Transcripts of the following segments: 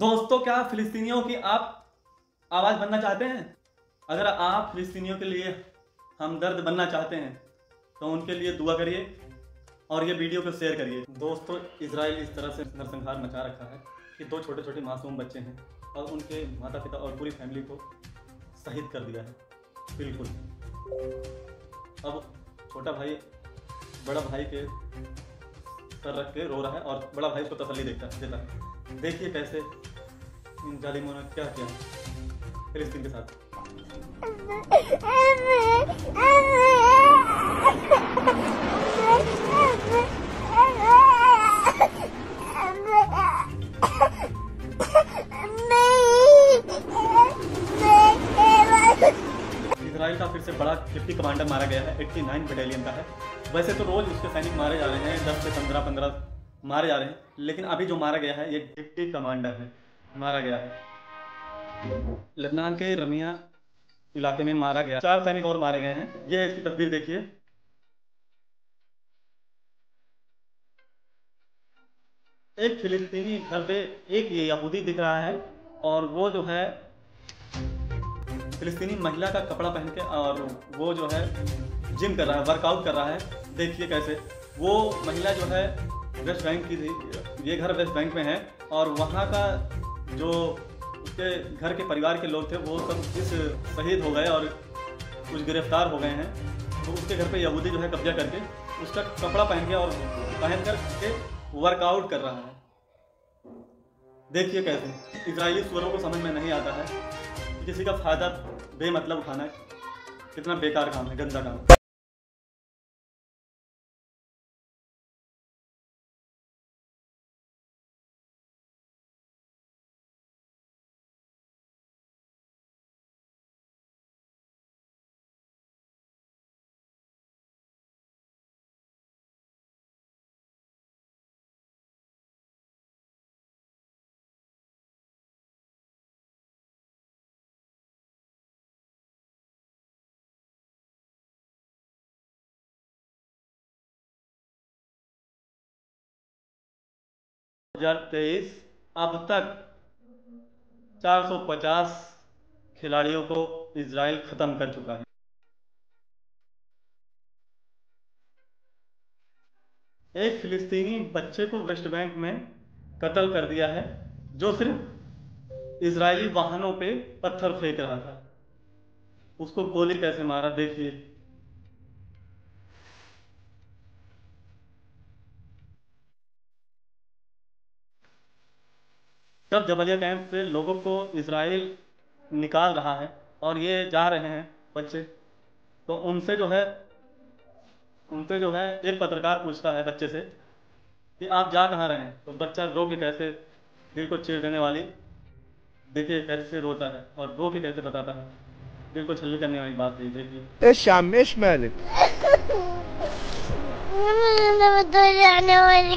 दोस्तों, क्या फिलिस्तीनियों की आप आवाज़ बनना चाहते हैं? अगर आप फिलिस्तीनियों के लिए हमदर्द बनना चाहते हैं तो उनके लिए दुआ करिए और ये वीडियो को शेयर करिए। दोस्तों इसराइल इस तरह से नरसंहार मचा रखा है कि दो छोटे छोटे मासूम बच्चे हैं और उनके माता पिता और पूरी फैमिली को शहीद कर दिया है। बिल्कुल। अब छोटा भाई, बड़ा भाई के सर रख के रो रहा है और बड़ा भाई उसको तसली देता देता है। देखिए कैसे इन जालिमों ने क्या किया? फिलिस्तीन के साथ। इसराइल का फिर से बड़ा डिप्टी कमांडर मारा गया है। 89 बटालियन का है। वैसे तो रोज उसके सैनिक मारे जा रहे हैं 10 से 15 15 मारे जा रहे हैं। लेकिन अभी जो मारा गया है, ये डिप्टी कमांडर है। मारा गया। लेबनान के रमिया इलाके में मारा गया। चार सैनिक और मारे गए हैं। ये इसकी तस्वीर देखिए। एक फिलिस्तीनी घर पे एक ये यहूदी दिख रहा है और वो जो है फिलिस्तीनी महिला का कपड़ा पहन के और वो जो है जिम कर रहा है, वर्कआउट कर रहा है। देखिए कैसे। वो महिला जो है वेस्ट बैंक की थी। ये घर वेस्ट बैंक में है और वहाँ का जो उसके घर के परिवार के लोग थे, वो सब इस शहीद हो गए और कुछ गिरफ़्तार हो गए हैं। तो उसके घर पे यहूदी जो है कब्जा करके उसका कपड़ा पहन के और पहन कर के वर्कआउट कर रहा है। देखिए कैसे इसराइली सुअरों को समझ में नहीं आता है किसी का फ़ायदा बेमतलब उठाना कितना बेकार काम है, गंदा काम। हज़ार तेईस, अब तक 450 खिलाड़ियों को इसराइल खत्म कर चुका है। एक फिलिस्तीनी बच्चे को वेस्ट बैंक में कत्ल कर दिया है, जो सिर्फ़ इसराइली वाहनों पे पत्थर फेंक रहा था। उसको गोली कैसे मारा, देखिए। तब जबलिया कैंप से लोगों को इसराइल निकाल रहा है और ये जा रहे हैं बच्चे। तो उनसे जो है उनसे जो है एक पत्रकार पूछता है बच्चे से कि आप जा कहाँ रहे हैं? तो बच्चा रो के कैसे दिल को चीर देने वाली देखिए कैसे रोता है और रो भी कैसे बताता है। दिल को छल करने वाली बात नहीं देखिए। शामेश मलिक तो जाने वाली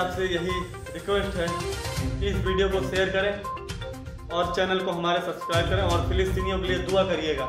आपसे यही रिक्वेस्ट है कि इस वीडियो को शेयर करें और चैनल को हमारे सब्सक्राइब करें और फिलिस्तीनियों के लिए दुआ करिएगा।